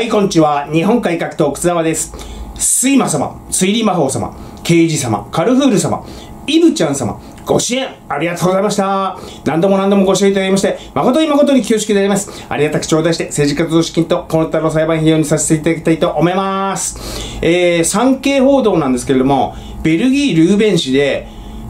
はい、こんにちは。日本海格闘、靴沢です。睡魔様、推理魔法様、刑事様、カルフール様、イブちゃん様、ご支援ありがとうございました。何度も何度もご支援いただきまして、誠に誠に恐縮であります。ありがたく頂戴して、政治活動資金とこの他の裁判費用にさせていただきたいと思います。えー、産経報道なんですけれども、ベルギー・ルーベン市で、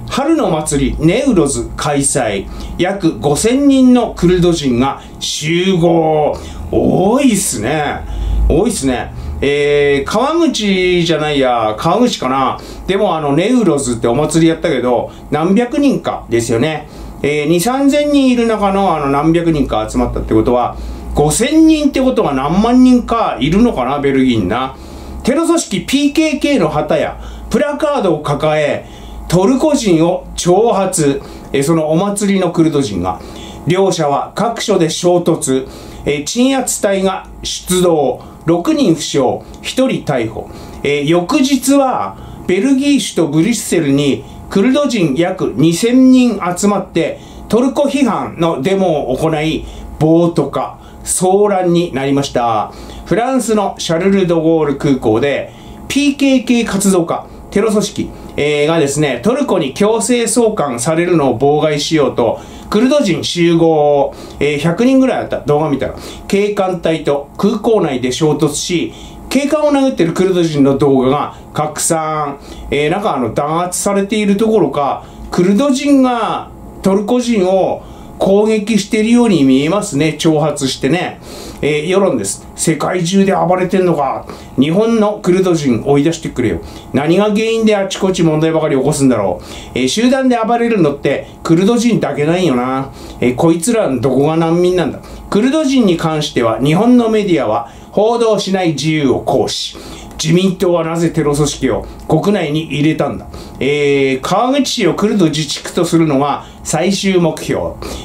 春の祭りネウロズ開催約5000人のクルド人が集合多いっすね多いっすね。えー、川口じゃないや川口かな。でもあのネウロズってお祭りやったけど何百人かですよね。えー、2、3000人いる中のあの何百人か集まったってことは5000人ってことが何万人かいるのかなベルギーにな。テロ組織 PKK の旗やプラカードを抱えトルコ人を挑発、えそのお祭りのクルド人が、両者は各所で衝突、え鎮圧隊が出動、6人負傷、1人逮捕。え翌日は、ベルギー首都ブリュッセルにクルド人約2000人集まって、トルコ批判のデモを行い、暴徒化、騒乱になりました。フランスのシャルル・ド・ゴール空港で、PKK 活動家、テロ組織、えーがですね、トルコに強制送還されるのを妨害しようと、クルド人集合、えー100人ぐらいあった動画見たら、警官隊と空港内で衝突し、警官を殴ってるクルド人の動画が拡散、えーなんかあの弾圧されているところか、クルド人がトルコ人を攻撃してるように見えますね。挑発してね。えー世論です。世界中で暴れてんのか。日本のクルド人追い出してくれよ。何が原因であちこち問題ばかり起こすんだろう。えー集団で暴れるのってクルド人だけないよな。えーこいつらのどこが難民なんだ。クルド人に関しては日本のメディアは報道しない自由を行使。自民党はなぜテロ組織を国内に入れたんだ、えー、川口市をクルド自治区とするのが最終目標、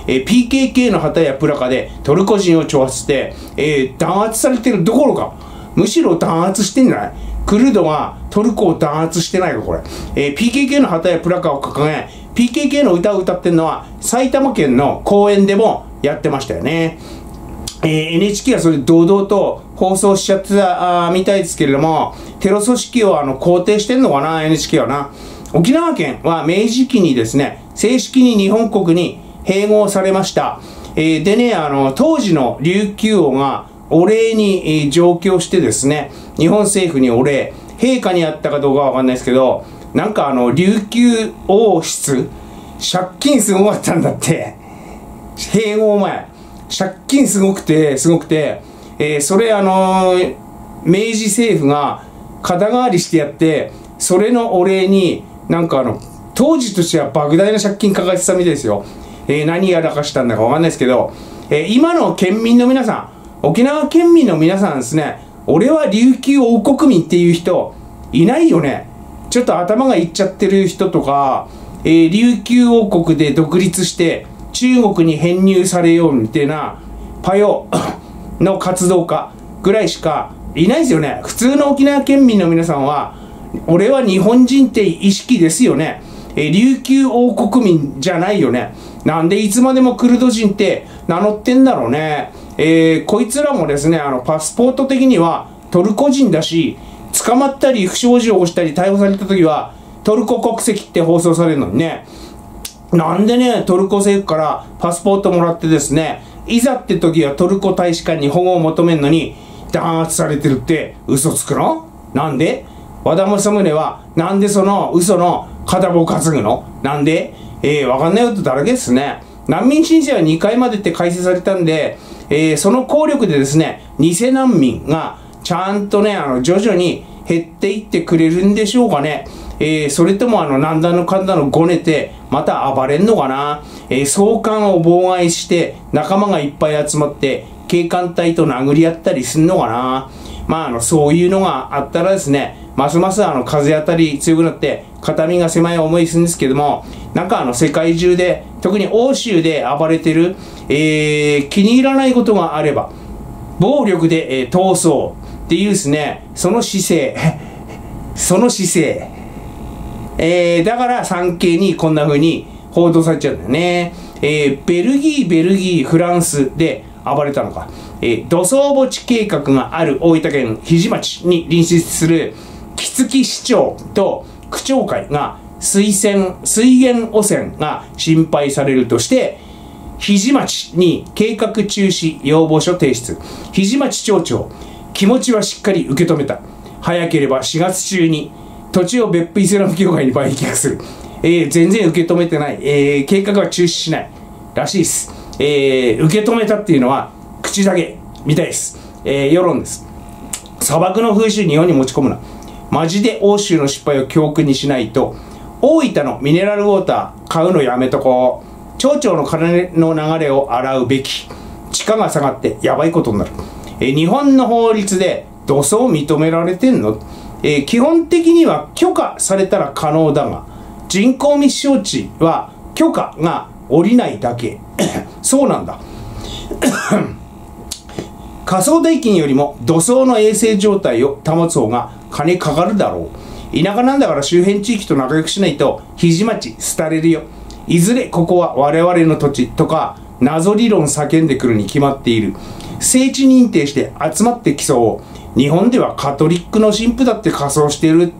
えー PKK の旗やプラカでトルコ人を挑発して、えー弾圧されてるどころかむしろ弾圧してんじゃない？クルドがトルコを弾圧してないかこれ、えー PKK の旗やプラカを掲げ PKK の歌を歌ってるのは埼玉県の公園でもやってましたよね。えー NHK はそれ堂々と放送しちゃってたみたいですけれども、テロ組織をあの肯定してんのかな、NHK はな。沖縄県は明治期にですね、正式に日本国に併合されました。えーでね、あの、当時の琉球王がお礼に、えー上京してですね、日本政府にお礼、陛下にあったかどうかわかんないですけど、なんかあの、琉球王室、借金すごかったんだって。併合前借金すごくてすごくて、えーそれあのー明治政府が肩代わりしてやってそれのお礼になんかあの当時としては莫大な借金抱えてたみたいですよ、えー何やらかしたんだかわかんないですけど、えー今の県民の皆さん沖縄県民の皆さんですね。俺は琉球王国民っていう人いないよね。ちょっと頭がいっちゃってる人とか、えー琉球王国で独立して中国に編入されようみたいなパヨの活動家ぐらいしかいないですよね。普通の沖縄県民の皆さんは俺は日本人って意識ですよね、え琉球王国民じゃないよね。なんでいつまでもクルド人って名乗ってんだろうね。えーこいつらもですねあのパスポート的にはトルコ人だし捕まったり不祥事を起こしたり逮捕された時はトルコ国籍って放送されるのにね。なんでね、トルコ政府からパスポートもらってですね、いざって時はトルコ大使館に保護を求めるのに、弾圧されてるって嘘つくの？なんで？和田政宗は、なんでその嘘の片棒担ぐの？なんで？えー、わかんないことだらけですね。難民申請は2回までって改正されたんで、えーその効力でですね、偽難民がちゃんとね、あの、徐々に減っていってくれるんでしょうかね。えーそれともあの、なんだのかんだのごねて、また暴れんのかな？えー送還を妨害して、仲間がいっぱい集まって、警官隊と殴り合ったりすんのかな？まあ、あの、そういうのがあったらですね、ますますあの、風当たり強くなって、肩身が狭い思いするんですけども、なんかあの、世界中で、特に欧州で暴れてる、えー気に入らないことがあれば、暴力で、えー闘争っていうですね、その姿勢、その姿勢、えーだから産経にこんな風に報道されちゃうんだよね。えーベルギー、ベルギー、フランスで暴れたのか。えー、土葬墓地計画がある大分県日出町に隣接する木月市長と区長会が水泉、水源汚染が心配されるとして、肘町に計画中止要望書提出。肘町町長、気持ちはしっかり受け止めた。早ければ4月中に土地を別府イスラム教会に売却する。えー、全然受け止めてない。えー、計画は中止しない。らしいです。えー、受け止めたっていうのは口だけみたいです。えー、世論です。砂漠の風習日本に持ち込むな。マジで欧州の失敗を教訓にしないと、大分のミネラルウォーター買うのやめとこう。町長の金の流れを洗うべき。地価が下がってやばいことになる。え日本の法律で土葬認められてんの、えー、基本的には許可されたら可能だが、人口密集地は許可が下りないだけ。そうなんだ。仮想代金よりも土葬の衛生状態を保つ方が金かかるだろう。田舎なんだから周辺地域と仲良くしないと、肘町廃れるよ。いずれここは我々の土地とか謎理論叫んでくるに決まっている。聖地認定して集まってきそう。日本ではカトリックの神父だって仮装している、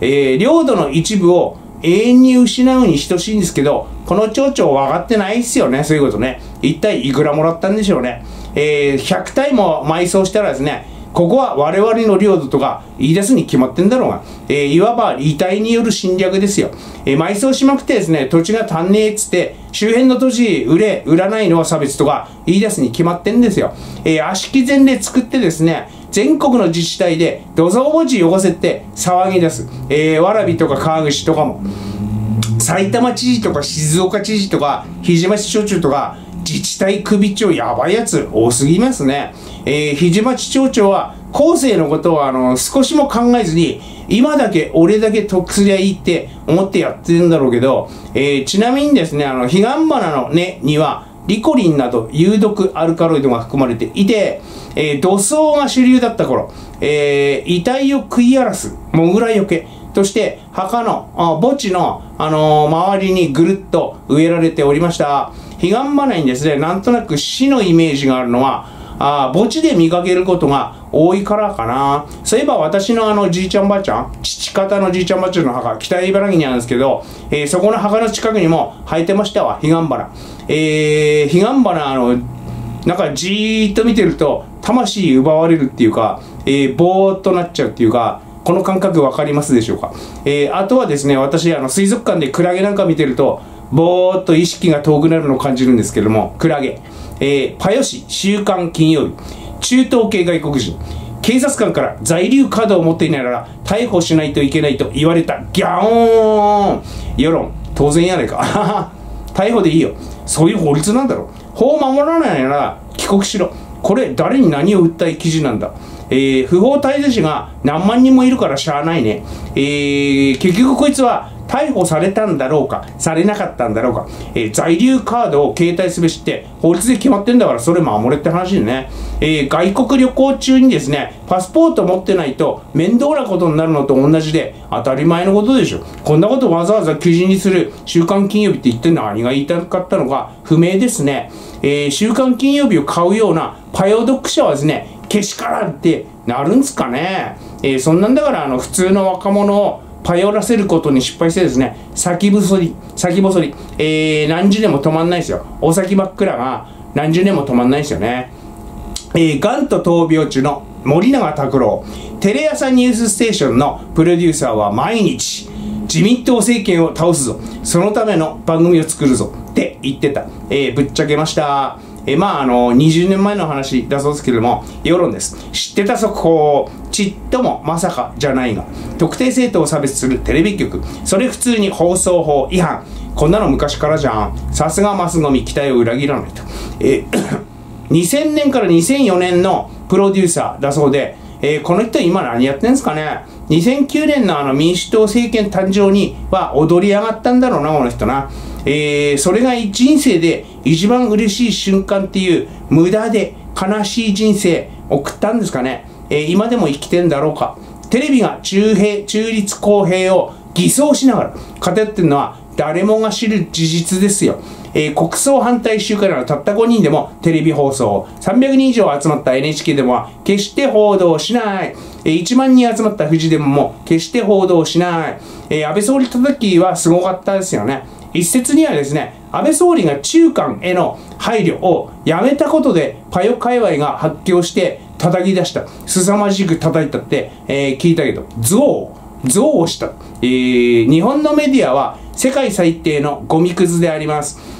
えー、領土の一部を永遠に失うに等しいんですけどこの町長分かってないっすよね。そういうことね。一体いくらもらったんでしょうね、えー、100体も埋葬したらですねここは我々の領土とか言い出すに決まってんだろうが、えー、いわば遺体による侵略ですよ。えー、埋葬しまくってですね、土地が足んねえっつって、周辺の土地売れ、売らないのは差別とか言い出すに決まってんですよ。えー、悪しき前例作ってですね、全国の自治体で土蔵墓地汚せって騒ぎ出す。えー、蕨とか川口とかも。埼玉知事とか静岡知事とか、日島市長中とか、自治体首長やばいやつ多すぎますね。えー、肘町町長は後世のことをあの少しも考えずに今だけ俺だけ得すりゃいいって思ってやってるんだろうけど、えー、ちなみにですねあの彼岸花の根にはリコリンなど有毒アルカロイドが含まれていて、えー、土葬が主流だった頃、えー、遺体を食い荒らすモグラよけとして墓の墓地の、あの、周りにぐるっと植えられておりました彼岸花にですねなんとなく死のイメージがあるのはあ墓地で見かけることが多いからかな。そういえば私のあのじいちゃんばあちゃん、父方のじいちゃんばあちゃんの墓、北茨城にあるんですけど、えー、そこの墓の近くにも生えてましたわ、彼岸花。えー、彼岸花、あの、なんかじーっと見てると、魂奪われるっていうか、えー、ぼーっとなっちゃうっていうか、この感覚わかりますでしょうか。えー、あとはですね、私、あの、水族館でクラゲなんか見てると、ぼーっと意識が遠くなるのを感じるんですけども、クラゲ。えー、パヨシ週刊金曜日、中東系外国人、警察官から在留カードを持っていながら逮捕しないといけないと言われた。ギャオーン世論、当然やないか。逮捕でいいよ。そういう法律なんだろ。法を守らないなら帰国しろ。これ、誰に何を訴え記事なんだ。えー、不法滞在者が何万人もいるからしゃあないね。えー、結局こいつは逮捕されたんだろうか、されなかったんだろうか、えー、在留カードを携帯すべしって法律で決まってんだからそれ守れって話でね、えー、外国旅行中にですね、パスポート持ってないと面倒なことになるのと同じで当たり前のことでしょ。こんなことわざわざ記事にする週刊金曜日って言って何が言いたかったのか不明ですね。えー、週刊金曜日を買うようなパヨ読者はですね、けしからんってなるんすかね。えー、そんなんだからあの普通の若者をパヨらせることに失敗してですね、先細り、先細り、えー、何十年も止まんないですよ。お先真っ暗が何十年も止まんないですよね。えー、ガンと闘病中の森永拓郎、テレ朝ニュースステーションのプロデューサーは毎日、自民党政権を倒すぞ。そのための番組を作るぞ。って言ってた。えー、ぶっちゃけました。えまあ、あの、20年前の話だそうですけれども、世論です。知ってた速報、ちっともまさかじゃないが、特定政党を差別するテレビ局、それ普通に放送法違反。こんなの昔からじゃん。さすがマスゴミ、期待を裏切らないと。え 2000年から2004年のプロデューサーだそうで、えー、この人今何やってんですかね？2009年のあの民主党政権誕生には踊り上がったんだろうな、この人な。えー、それが人生で一番嬉しい瞬間っていう無駄で悲しい人生送ったんですかね？えー、今でも生きてんだろうか。テレビが中平、中立公平を偽装しながら偏ってるのは誰もが知る事実ですよ。えー、国葬反対集会ならたった5人でもテレビ放送、300人以上集まった NHK でも決して報道しない。えー、1万人集まったフジでもも決して報道しない。えー、安倍総理叩きはすごかったですよね。一説にはですね、安倍総理が中間への配慮をやめたことで、パヨ界隈が発狂して叩き出した。凄まじく叩いたって、えー、聞いたけど、憎悪、憎悪した。えー、日本のメディアは世界最低のゴミくずであります。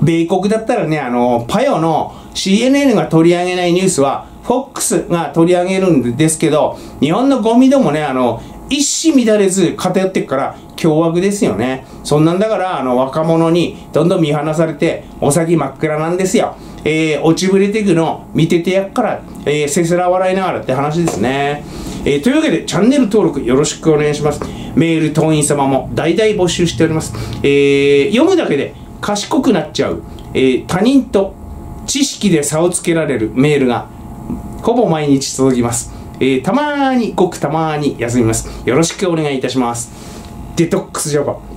米国だったらね、あの、パヨの CNN が取り上げないニュースは、FOX が取り上げるんですけど、日本のゴミでもね、あの、一糸乱れず偏ってくから凶悪ですよね。そんなんだから、あの、若者にどんどん見放されて、お先真っ暗なんですよ。えー、落ちぶれていくの見ててやっから、えー、せせら笑いながらって話ですね。えー、というわけで、チャンネル登録よろしくお願いします。メール、党員様も大々募集しております。えー、読むだけで賢くなっちゃう、えー、他人と知識で差をつけられるメールがほぼ毎日届きます。えー、たまに、ごくたまに休みます。よろしくお願いいたします。デトックスジャパン。